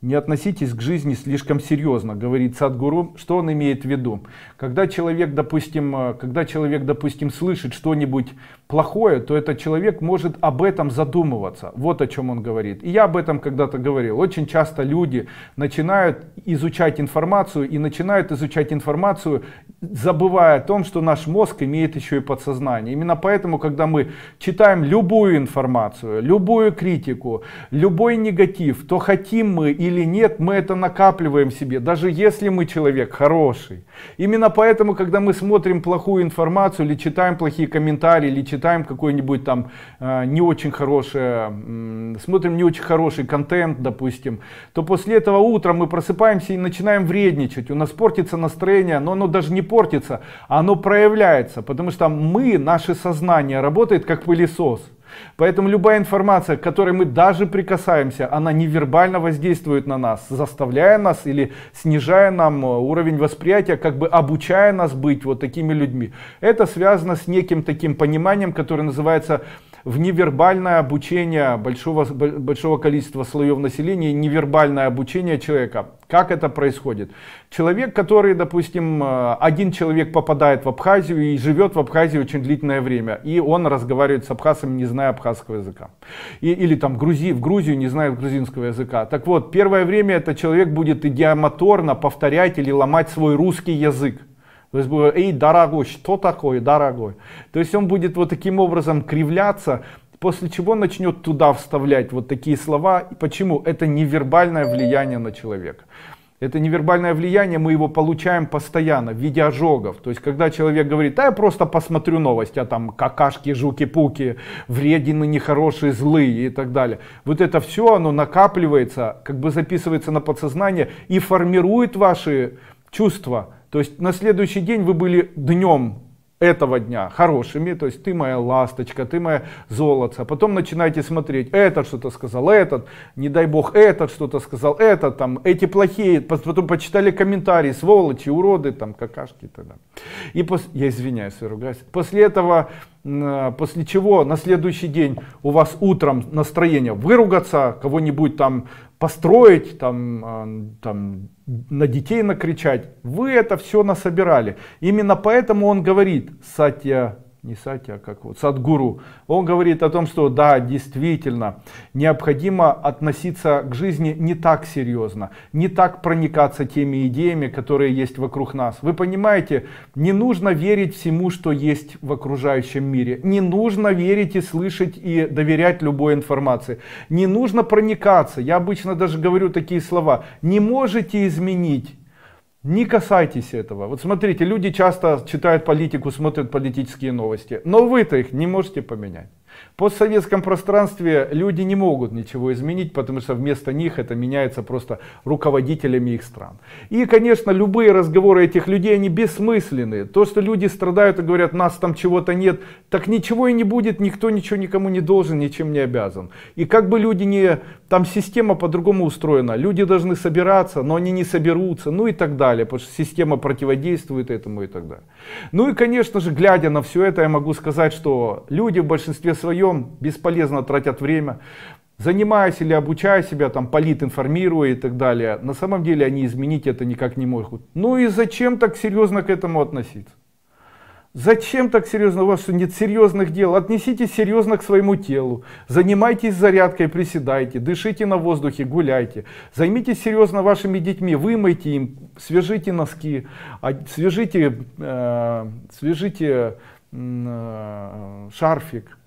Не относитесь к жизни слишком серьезно, говорит Садгуру. Что он имеет в виду? Когда человек, допустим, э, когда человек, допустим, слышит что-нибудь плохое, то этот человек может об этом задумываться. Вот о чем он говорит. И я об этом когда-то говорил. Очень часто люди начинают изучать информацию и начинают изучать информацию, забывая о том, что наш мозг имеет еще и подсознание. Именно поэтому, когда мы читаем любую информацию, любую критику, любой негатив, то хотим мы или нет, мы это накапливаем себе, даже если мы человек хороший. Именно поэтому, когда мы смотрим плохую информацию, или читаем плохие комментарии, или читаем какой-нибудь там э, не очень хороший, э, смотрим не очень хороший контент, допустим, то после этого утром мы просыпаемся и начинаем вредничать. У нас портится настроение, но оно даже не портится, а оно проявляется, потому что мы, наше сознание работает как пылесос. Поэтому любая информация, к которой мы даже прикасаемся, она невербально воздействует на нас, заставляя нас или снижая нам э, уровень восприятия, как бы обучая нас быть вот такими людьми. Это связано с неким таким пониманием, которое называется в невербальное обучение большого, большого количества слоев населения, невербальное обучение человека. Как это происходит? Человек, который, допустим, э, один человек попадает в Абхазию и живет в Абхазии очень длительное время, и он разговаривает с абхазами, не зная абхазского языка. И, или там Грузи, в Грузию не знает грузинского языка. Так вот, первое время этот человек будет идиомоторно повторять или ломать свой русский язык. То есть, эй, дорогой, что такое, дорогой? То есть он будет вот таким образом кривляться, после чего начнет туда вставлять вот такие слова. Почему? Это невербальное влияние на человека. Это невербальное влияние, мы его получаем постоянно в виде ожогов. То есть, когда человек говорит, да я просто посмотрю новости, а там какашки, жуки-пуки, вредины, нехорошие, злые и так далее. Вот это все, оно накапливается, как бы записывается на подсознание и формирует ваши чувства. То есть на следующий день вы были днем этого дня хорошими, то есть ты моя ласточка, ты моя золото. Потом начинаете смотреть, этот что-то сказал, этот, не дай бог, этот что-то сказал, этот, там, эти плохие, потом почитали комментарии, сволочи, уроды, там, какашки и. И пос... я извиняюсь, я ругаюсь. После этого, после чего на следующий день у вас утром настроение выругаться, кого-нибудь там построить, там, а, там, на детей накричать. Вы это все насобирали. Именно поэтому он говорит, Сатья не Сати, а как вот Садгуру, он говорит о том, что да, действительно, необходимо относиться к жизни не так серьезно, не так проникаться теми идеями, которые есть вокруг нас. Вы понимаете, не нужно верить всему, что есть в окружающем мире, не нужно верить и слышать и доверять любой информации, не нужно проникаться, я обычно даже говорю такие слова, не можете изменить не касайтесь этого. Вот смотрите, люди часто читают политику, смотрят политические новости, но вы-то их не можете поменять. В постсоветском пространстве люди не могут ничего изменить, потому что вместо них это меняется просто руководителями их стран. И, конечно, любые разговоры этих людей, они бессмысленные. То, что люди страдают и говорят, нас там чего-то нет, так ничего и не будет, никто ничего никому не должен, ничем не обязан. И как бы люди не... Там система по-другому устроена. Люди должны собираться, но они не соберутся, ну и так далее, потому что система противодействует этому и так далее. Ну и, конечно же, глядя на все это, я могу сказать, что люди в большинстве своем бесполезно тратят время, занимаясь или обучая себя, там, полит, информируя и так далее, на самом деле они изменить это никак не могут. Ну и зачем так серьезно к этому относиться? Зачем так серьезно? У вас что, нет серьезных дел? Отнеситесь серьезно к своему телу. Занимайтесь зарядкой, приседайте, дышите на воздухе, гуляйте. Займитесь серьезно вашими детьми, вымойте им, свяжите носки, а, свяжите, э, свяжите э, шарфик.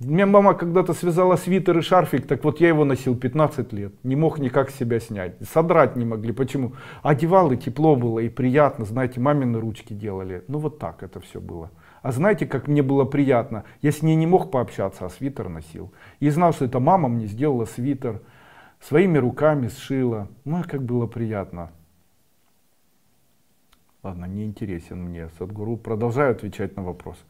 Меня мама когда-то связала свитер и шарфик, так вот я его носил 15 лет. Не мог никак себя снять. Содрать не могли. Почему? Одевал и тепло было, и приятно. Знаете, мамины ручки делали. Ну вот так это все было. А знаете, как мне было приятно? Я с ней не мог пообщаться, а свитер носил. И знал, что это мама мне сделала свитер. Своими руками сшила. Ну, как было приятно. Ладно, не интересен мне Садгуру. Продолжаю отвечать на вопросы.